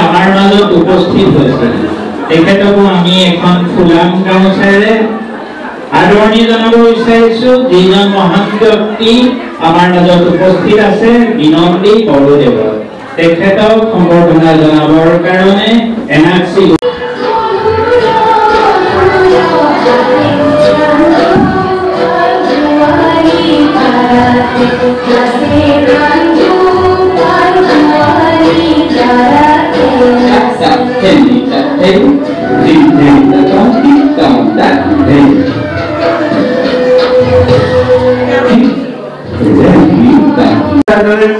আমাৰ মাজত উপস্থিত হৈছে তেখেতকো আমি এখন ফুলাম গামোচাৰে আদৰণি জনাব বিচাৰিছো যিজন মহান ব্যক্তি আমাৰ মাজত উপস্থিত আছে, বিনন্দী বৰদেৱ তেখেতক সম্বৰ্ধনা জনাবৰ কাৰণে এনাক্সি এজনে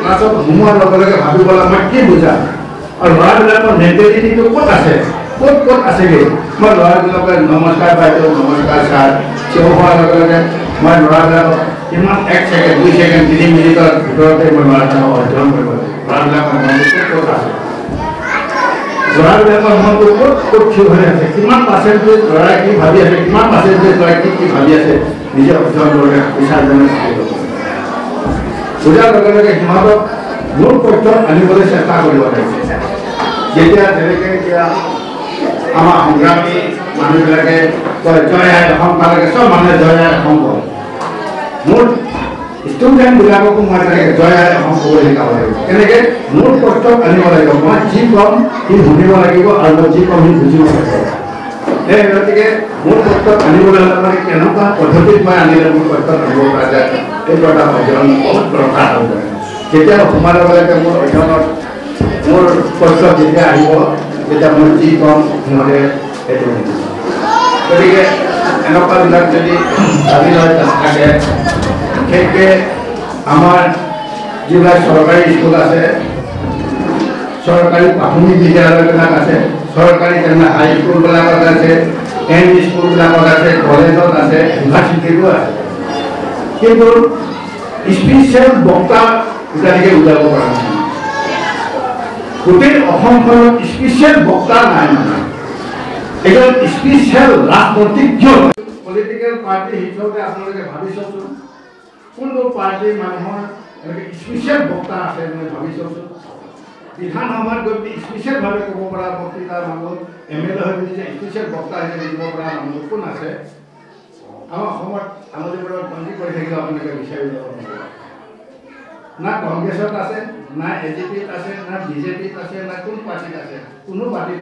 ক্লাছত সোমোৱাৰ লগে লগে ভাবিব লাগে মই কি বুজা আৰু ল'ৰাবিলাকৰ মেণ্টেলিটিটো ক'ত আছে? ক'ত ক'ত আছেগৈ? মই ল'ৰাবিলাকে নমস্কাৰ বাইদেউ নমস্কাৰ ছাৰ। থিয় হোৱাৰ লগে লগে মই ল'ৰাবিলাকক কিমান এক ছেকেণ্ড দুই ছেকেণ্ড তিনি মিনিটৰ ভিতৰতে মই ল'ৰাবিলাকক অধ্যয়ন কৰিব লাগিব ল'ৰাবিলাকৰ মনটো ক'ত ক'ত আছে? ল'ৰাবিলাকৰ মনটো ক'ত ক'ত থিয় হৈ আছে? কিমান পাৰ্চেণ্টেজ ল'ৰাই কি ভাবি আছে? কিমান পাৰ্চেণ্টেজ ল'ৰাই কি কি ভাবি আছে? নিজে অধ্যয়ন কৰিলে বিচাৰজনে চাই বুজাৰ লগে লগে সিহঁতক মূল পক্ষত আনিবলৈ চেষ্টা কৰিব লাগিব যেতিয়া যেনেকৈ এতিয়া আমাৰ সংগ্ৰামী মানুহবিলাকে কয় জয় আই অসম পালেগে চব মানুহে জয় আই অসম কয়। মোৰ ষ্টুডেণ্টবিলাককো মই তেনেকৈ জয় আই অসম ক'বলৈ শিকাব লাগিব। কেনেকৈ মূল পক্ষত আনিব লাগিব। মই যি ক'ম সি শুনিব লাগিব আৰু মই যি ক'ম সি বুজিব লাগিব। সেই গতিকে মোৰ পক্ষত আনিবলৈ মানে কেনেকুৱা পদ্ধতিত মই আনিলে মোৰ পক্ষত আনিব পৰা যায় এইটো এটা অধ্যয়ন বহুত দৰকাৰ হৈ যায় যেতিয়া সোমাই ল'ব লাগে মোৰ অধ্যয়নত মোৰ পক্ষত যেতিয়া আহিব তেতিয়া মই যি ক'ম সিহঁতে সেইটো গতিকে এনেকুৱাবিলাক যদি ভাবি লয় থাকে বিশেষকৈ আমাৰ যিবিলাক চৰকাৰী স্কুল আছে চৰকাৰী প্ৰাথমিক বিদ্যালয়বিলাক আছে চৰকাৰী তেনে হাইস্কুলবিলাকত আছে এম স্কুলবিলাকত আছে কলেজত আছে ইউনিভাৰ্চিটিতো আছে। কিন্তু স্পেচিয়েল বক্তা এতিয়ালৈকে ওলাব পৰা নাই। গোটেই অসমখনত স্পেচিয়েল বক্তা নাই মানে। এজন স্পেচিয়েল ৰাজনৈতিজ্ঞ পলিটিকেল পাৰ্টি হিচাপে আপোনালোকে ভাবি চাওকচোন কোনটো পাৰ্টীৰ মানুহৰ এনেকৈ স্পেচিয়েল বক্তা আছে মই ভাবি চাওকচোন বিধানসভাত গৈ পিনি স্পেচিয়েলভাৱে ক'ব পৰা বক্তৃতাৰ মানুহ এম এল এ হৈ পিনি যে স্পেচিয়েল বক্তা হিচাপে দিব পৰা মানুহ কোন আছে আমাৰ অসমত আমলিপুৰত বন্দী কৰি থাকিলে আপোনালোকে বিচাৰি যাব নোৱাৰিব না কংগ্ৰেছত আছে না এ জি পিত আছে না বিজেপিত আছে না কোন পাৰ্টীত আছে কোনো পাৰ্টীত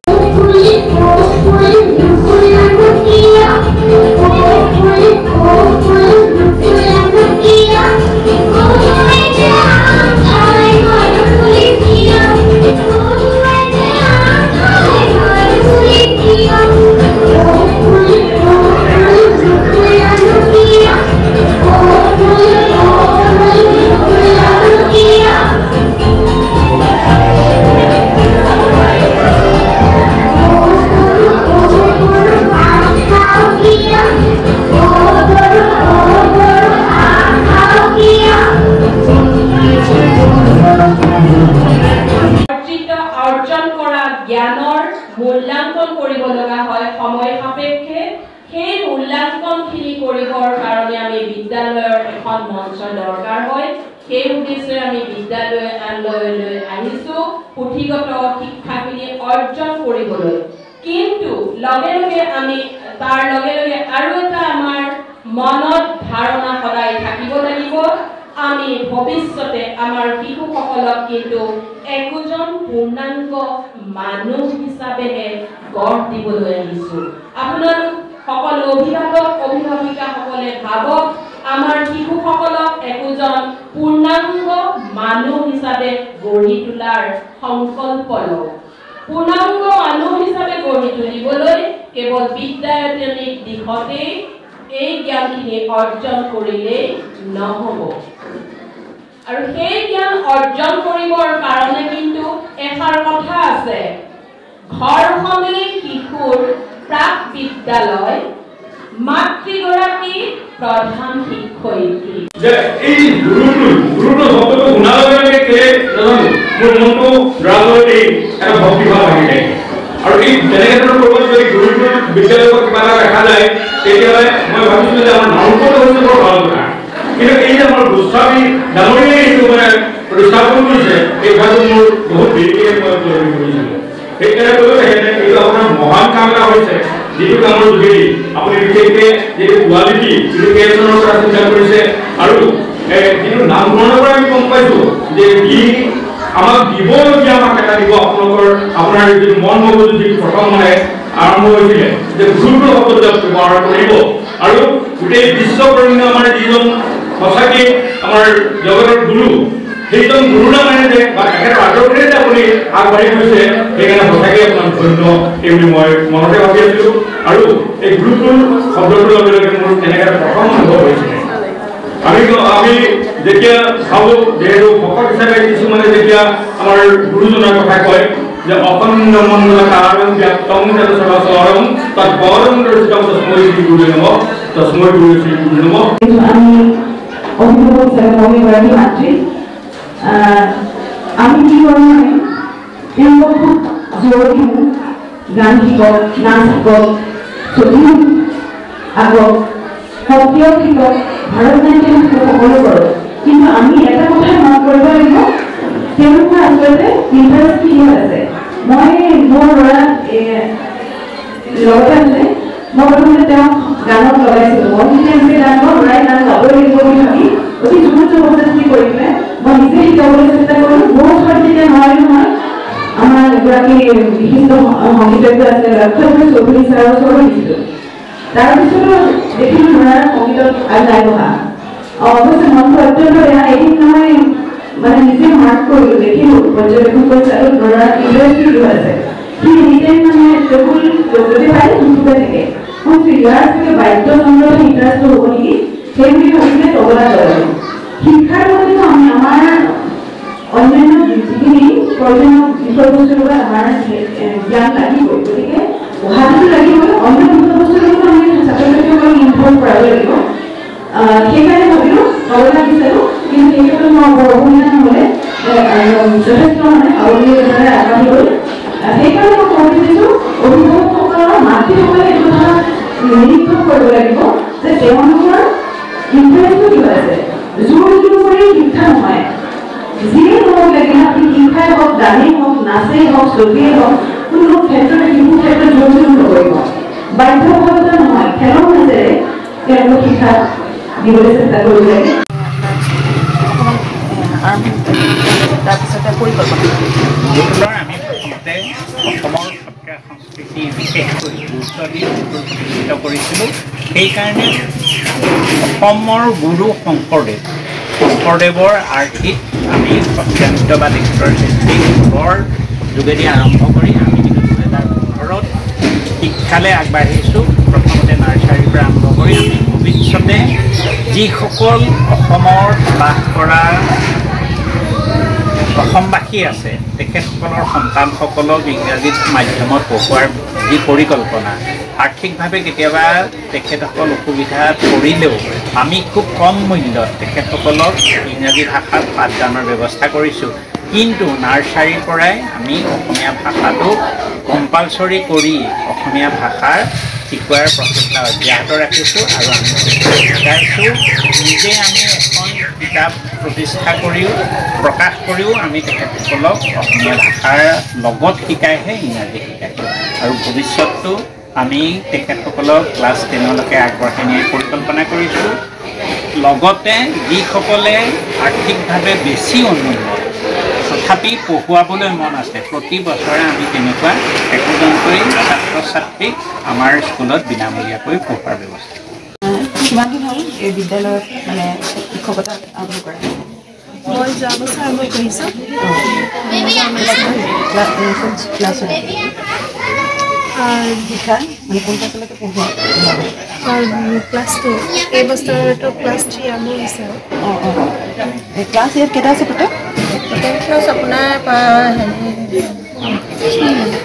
মূল্যাংকন কৰিব লগা হয় সময় সাপেক্ষে। সেই মূল্যাংকনখিনি কৰিবৰ কাৰণে আমি বিদ্যালয়ৰ এখন মঞ্চ দৰকাৰ হয়। সেই উদ্দেশ্যে আমি বিদ্যালয়লৈ আহিছো। পুথিগত শিক্ষাখিনি অৰ্জন কৰিবলৈ। কিন্তু লগে লগে আমি তাৰ লগে লগে আৰু এটা আমাৰ মনত ধাৰণা সদায় থাকিব লাগিব। আমি ভৱিষ্যতে আমাৰ শিশুসকলক কিন্তু একোজন পূৰ্ণাংগ মানুহ হিচাপেহে গঢ় দিবলৈ আহিছো। আপোনালোক সকলো অভিভাৱক অভিভাৱিকাসকলে ভাবক আমাৰ শিশুসকলক একোজন পূৰ্ণাংগ মানুহ হিচাপে গঢ়ি তোলাৰ সংকল্প লওক পূৰ্ণাংগ মানুহ হিচাপে গঢ়ি তুলিবলৈ কেৱল বিদ্যায়তনিক দিশতে এই জ্ঞানখিনি অৰ্জন কৰিলেই নহ'ব। আৰু সেই জ্ঞান অৰ্জন কৰিবৰ কাৰণে কিন্তু এষাৰ কথা আছে। ঘৰখনেই শিশুৰ প্ৰাক বিদ্যালয় মাতৃগৰাকী প্ৰধান শিক্ষয়িত্ৰী। আৰু এই তেনেকে ধৰণৰ ক'ৰবাত যদি গুৰুটোৰ বিদ্যালয়ত কিবা এটা দেখা যায় দিবলগীয়া আমাক এটা দিব আপোনালোকৰ আপোনাৰ যিটো মন মগজু যি প্ৰথম মানে আৰম্ভ হৈছিলে। যে গুৰুত্ব শব্দটো ব্যৱহাৰ কৰিব। আৰু গোটেই বিশ্বকৰ্মী আমাৰ যিজন সঁচাকৈ আমাৰ জগতৰ গুৰু সেইজন গুৰু নামেৰে যে বা তেখেতৰ আদৰ্শৰে যে আপুনি আগবাঢ়ি গৈছে সেইকাৰণে সঁচাকৈ আপোনাক ধন্য এই বুলি মই মনতে ভাবি আছিলোঁ। আৰু এই গুৰুটোৰ শব্দটোৰ লগে লগে মোৰ তেনেকৈ প্ৰথম অনুভৱ হৈছিলে। আমি আমি যেতিয়া চাওঁ যিহেতু ভকত হিচাপে কিছুমানে যেতিয়া আমাৰ গুৰুজনাৰ কথা কয় যে অখণ্ড মণ্ডল কাৰণ ব্যাপ্তং যত চৰাচৰম তাত পৰম দৰ্শিতম তস্মৈ শ্ৰী গুৰু নম তস্মৈ গুৰু শ্ৰী গুৰু নম। আমি অভিভাৱক হিচাপে মই এগৰাকী মাতৃ আমি? কি কৰোঁ মানে তেওঁলোকক খুব দিওঁ গান শিকক নাচ শিকক ছবি আগক সক্ৰিয় শিকক ভাৰতনাট্যম শিকক সকলো কৰোঁ। কিন্তু আমি এটা কথা মনত কৰিব লাগিব তেওঁলোকৰ আচলতে ইণ্টাৰেষ্ট কিহত আছে? মই মোৰ ল'ৰা লগতে আছে মই প্ৰথমতে তেওঁক গানত লগাইছিলোঁ মই যেতিয়া এনেকৈ গান গাওঁ ল'ৰাই গান গাবই লাগিব বুলি ভাবি অতি জোৰ জবৰদস্তি কৰি পেলাই মই নিজে শিকাবলৈ চেষ্টা কৰিলোঁ মোৰ ওচৰত যেতিয়া নোৱাৰিলোঁ নহয় আমাৰ এগৰাকী বিশিষ্ট সংগীতজ্ঞ আছে লক্ষ্য চৌধুৰী ছাৰৰ ওচৰত দিছিলোঁ তাৰপিছতো দেখিলোঁ ল'ৰাৰ সংগীতত আগলাই বহা অৱশ্যে মনটো অত্যন্ত বেয়া এদিন মই মানে নিজে মাৰ্ক কৰিলোঁ দেখিলোঁ পৰ্যবেক্ষণ কৰিছোঁ আৰু ল'ৰাৰ ইণ্ডাষ্ট্ৰিটো আছে সি এনিটাইম মানে টেবুল যদি পায় শুকুৱাই থাকে মই ভাবিছোঁ ইয়াৰ চাগে বাদ্যযন্ত্ৰত ইণ্টাৰেষ্টটো হ'ব নেকি সেই বুলি ভাবি পেলাই তবলা লগালোঁ শিক্ষাৰ লগতেতো আমি আমাৰ অন্যান্য যিখিনি প্ৰয়োজনীয় বিষয়বস্তুৰ লগত আমাৰ এ, জ্ঞান লাগিবই গতিকে পঢ়াটোতো লাগিবই অন্য বিষয়বস্তুৰ লগত আমি ছাত্ৰ ছাত্ৰীসকলক ইনভল্ভ কৰাব লাগিব আহ, সেইকাৰণে ভাবিলোঁ তবলা বিচাৰোঁ কিন্তু সেই ক্ষেত্ৰত মই বৰ অসুবিধা নহ'লে যথেষ্ট মানে সাৱলীলতাৰে আগবাঢ়ি গ'ল সেইকাৰণে মই ক'ব বিচাৰিছোঁ অভিভাৱকসকলৰ মাতৃসকলে এইটো কথা নিৰীক্ষণ কৰিব লাগিব যে তেওঁলোকৰ ইণ্টাৰেষ্টটো কিবা আছে জোৰ জোৰ কৰি শিক্ষা নহয় যিয়ে নহওক লাগিলে আপুনি শিক্ষাই হওক গানেই হওক নাচেই হওক ছবিয়েই হওক কোনো ক্ষেত্ৰতে শিশু ক্ষেত্ৰত জোৰ জোৰ নকৰিব বাধ্যবাধকতা নহয় খেলৰ মাজেৰে তেওঁলোকক শিক্ষা দিবলৈ চেষ্টা কৰিব লাগে তাৰপিছতে পৰিকল্পনা সেইকাৰণে অসমৰ গুৰু শংকৰদেৱ শংকৰদেৱৰ আৰ্হিত আমি সত্ৰীয়া নৃত্য বা তেখেতৰ সৃষ্টি ঘৰৰ যোগেদি আৰম্ভ কৰি আমি কিন্তু দুহেজাৰ পোন্ধৰত শিক্ষালৈ আগবাঢ়িছোঁ প্ৰথমতে নাৰ্চাৰীৰ পৰা আৰম্ভ কৰি আমি ভৱিষ্যতে যিসকল অসমৰ বাস কৰা অসমবাসী আছে তেখেতসকলৰ সন্তানসকলক ইংৰাজী মাধ্যমত পঢ়োৱাৰ যি পৰিকল্পনা আৰ্থিকভাৱে কেতিয়াবা তেখেতসকল অসুবিধাত পৰিলেও আমি খুব কম মূল্যত তেখেতসকলক ইংৰাজী ভাষাত পাঠদানৰ ব্যৱস্থা কৰিছোঁ। কিন্তু নাৰ্চাৰীৰ পৰাই আমি অসমীয়া ভাষাটো কম্পালচৰি কৰি অসমীয়া ভাষাৰ শিকোৱাৰ প্ৰচেষ্টা অব্যাহত ৰাখিছোঁ আৰু আমি শিকাইছোঁ। নিজে আমি এখন কিতাপ প্ৰতিষ্ঠা কৰিও প্ৰকাশ কৰিও আমি তেখেতসকলক অসমীয়া ভাষাৰ লগত শিকাইহে ইংৰাজী শিকাইছোঁ আৰু ভৱিষ্যতটো আমি তেখেতসকলক ক্লাছ টেনলৈকে আগবঢ়াই নিয়াৰ পৰিকল্পনা কৰিছোঁ। লগতে যিসকলে আৰ্থিকভাৱে বেছি অনুন্নত তথাপি পঢ়ুৱাবলৈ মন আছে প্ৰতি বছৰে আমি তেনেকুৱা একোজনকৈ ছাত্ৰ ছাত্ৰীক আমাৰ স্কুলত বিনামূলীয়াকৈ পঢ়োৱাৰ ব্যৱস্থা। কিমান দিন হ'ল এই বিদ্যালয়ত মানে শিক্ষকতা আৰম্ভ কৰা মই যোৱা বছৰ আৰম্ভ কৰিছোঁ। ক্লাছ টু এই বছৰটো ক্লাছ থ্ৰী আৰম্ভ হৈছে অঁ অঁ ক্লাছ ইয়াত কেইটা আছে টোটেল টোটেল ক্লাছ আপোনাৰ হেৰি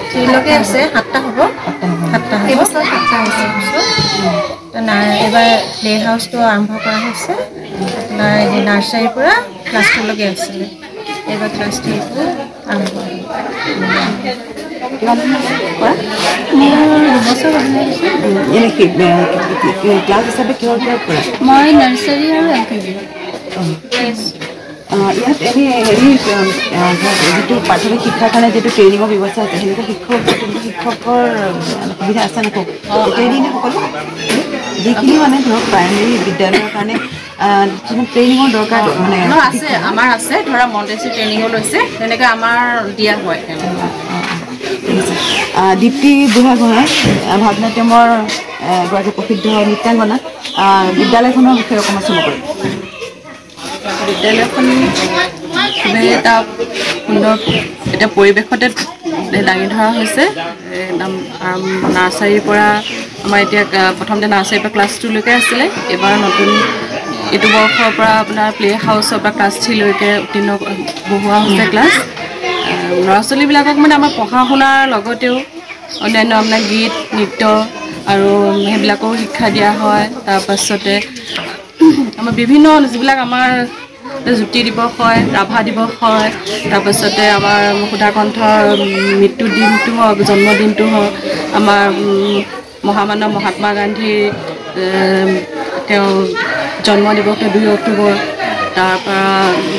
থ্ৰীলৈকে আছে সাতটা হ'ব। সাতটা হ'ব। এইবছৰ সাতটা হৈছে। নাই এইবাৰ প্লে হাউচটো আৰম্ভ কৰা হৈছে। আপোনাৰ এই নাৰ্চাৰীৰ পৰা ক্লাছ টুলৈকে আছিলে এইবাৰ ক্লাছ থ্ৰীটো আৰম্ভ মোৰ দুবছৰ মই নাৰ্চাৰী আৰু এল কে জি। ইয়াত এনেই হেৰি যিটো প্ৰাথমিক শিক্ষাৰ কাৰণে যিটো ট্ৰেইনিঙৰ ব্যৱস্থা আছে সেনেকুৱা শিক্ষক শিক্ষকৰ সুবিধা আছে নে কওক? ট্ৰেইনিং সকলো? যিখিনি মানে ধৰক প্ৰাইমেৰী বিদ্যালয়ৰ কাৰণে ট্ৰেইনিঙৰ দৰকাৰ মানে আছে আমাৰ আছে ধৰা মণ্টেচি ট্ৰেইনিঙো লৈছে তেনেকৈ আমাৰ দিয়া হয়। দীপ্তি বুঢ়াগোহাঁই আহ, ভাৰত নাট্যমৰ আহ, এগৰাকী প্ৰসিদ্ধ নৃত্যাংগনা বিদ্যালয়খনৰ বিষয়ে অকণমান চমু কৰে বিদ্যালয়খন খুবেই এটা সুন্দৰ এতিয়া পৰিৱেশতে দাঙি ধৰা হৈছে। একদম নাৰ্চাৰীৰ পৰা আমাৰ এতিয়া প্ৰথমতে নাৰ্চাৰীৰ পৰা ক্লাছ টুলৈকে আছিলে। এইবাৰ নতুন এইটো বৰ্ষৰ পৰা আপোনাৰ প্লে হাউচৰ পৰা ক্লাছ থ্ৰীলৈকে উত্তীৰ্ণ বহোৱা হৈছে ক্লাছ। ল'ৰা ছোৱালীবিলাকক মানে আমাৰ পঢ়া শুনাৰ লগতেও অন্যান্য আপোনাৰ গীত নৃত্য আৰু সেইবিলাকো শিক্ষা দিয়া হয়। তাৰপাছতে আমাৰ বিভিন্ন যিবিলাক আমাৰ জ্যোতি দিৱস হয় ৰাভা দিৱস হয় তাৰপাছতে আমাৰ সুধাকণ্ঠৰ মৃত্যু দিনটো হওক জন্মদিনটো হওক আমাৰ মহামানৱ মহাত্মা গান্ধীৰ তেওঁ জন্ম দিৱসটো দুই অক্টোবৰ তাৰপৰা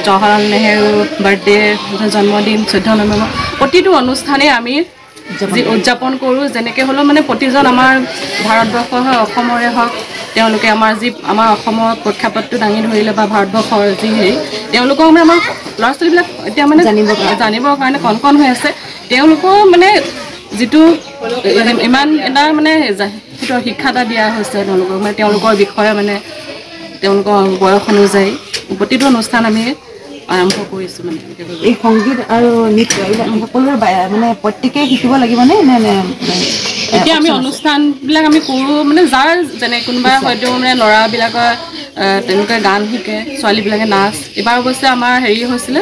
জৱাহৰলাল নেহেৰু বাৰ্থডে জন্মদিন চৈধ্য নৱেম্বৰ প্ৰতিটো অনুষ্ঠানেই আমি উদযাপন কৰোঁ যেনেকৈ হ'লেও মানে প্ৰতিজন আমাৰ ভাৰতবৰ্ষৰ হয় অসমৰে হওক তেওঁলোকে আমাৰ যি আমাৰ অসমৰ প্ৰেক্ষাপটটো দাঙি ধৰিলে বা ভাৰতবৰ্ষৰ যি হেৰি তেওঁলোকক মানে আমাৰ ল'ৰা ছোৱালীবিলাক এতিয়া মানে কাৰণে। জানিবৰ কাৰণে কণ কণ হৈ আছে তেওঁলোকৰ মানে যিটো ইমান এটা মানে শিক্ষা এটা দিয়া হৈছে তেওঁলোকক মানে তেওঁলোকৰ বিষয়ে মানে তেওঁলোকৰ বয়স অনুযায়ী প্ৰতিটো অনুষ্ঠান আমি আৰম্ভ কৰিছোঁ মানে। এই সংগীত আৰু নৃত্য এইবিলাক সকলোৰে বা- মানে প্ৰত্যেকেই শিকিব লাগিবনে নে এতিয়া আমি অনুষ্ঠানবিলাক আমি কৰোঁ মানে যাৰ যেনে কোনোবাই হয়তো মানে ল'ৰাবিলাকৰ তেনেকৈ গান শিকে ছোৱালীবিলাকে নাচ। এইবাৰ অৱশ্যে আমাৰ হেৰি হৈছিলে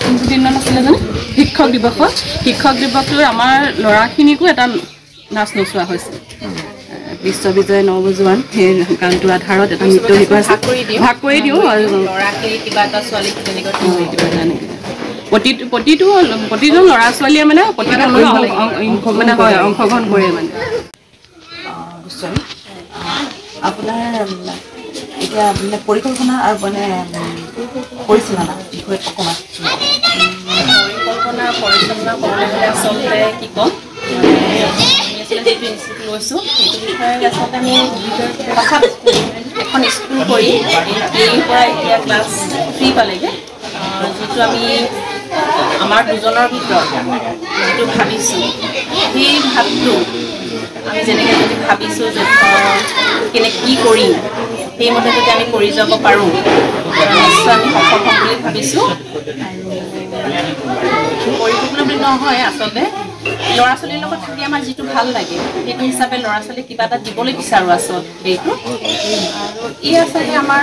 কোনটো আছিলে জানো? শিক্ষক দিৱসত। শিক্ষক দিৱসটোৰ আমাৰ ল'ৰাখিনিকো এটা নাচ নচোৱা হৈছিল। বিশ্ববিজয় নৱজোৱান সেই গানটোৰ আধাৰত এটা নৃত্য শিকোৱা ভাগ কৰি দিওঁ। আৰু ল'ৰাখিনি কিবা এটা ছোৱালীক তেনেকৈ। প্ৰতিটো প্ৰতিটো প্ৰতিজন ল'ৰা ছোৱালীয়ে মানে প্ৰতিটো অং- মানে হয় অংশগ্ৰহণ কৰে মানে। আপোনাৰ এতিয়া মানে পৰিকল্পনা আৰু মানে পৰিচালনা বিষয়ে অকণমান পৰিকল্পনা পৰিচালনা ক'বলৈ গ'লে আচলতে কি ক'ম? আমি আচলতে যিটো ইনষ্টিটিউট লৈছোঁ। সেইটো বিষয়ে আচলতে আমি হঠাৎ এখন স্কুল কৰি এই পৰা এতিয়া ক্লাছ থ্ৰী পালেগৈ। যিটো আমি আমাৰ দুজনৰ ভিতৰত যিটো ভাবিছোঁ। সেই ভাৱটো আমি যেনেকৈ যদি ভাবিছোঁ যে কেনে কি কৰিম সেইমতে যদি আমি কৰি যাব পাৰোঁ নিশ্চয় আমি সফল হ'ম বুলি ভাবিছোঁ। পৰিকল্পনা বুলি নহয় আচলতে। ল'ৰা ছোৱালীৰ লগত থাকি আমাৰ যিটো ভাল লাগে সেইটো হিচাপে ল'ৰা ছোৱালীক কিবা এটা দিবলৈ বিচাৰোঁ আচলতে সেইটো আৰু ই আচলতে আমাৰ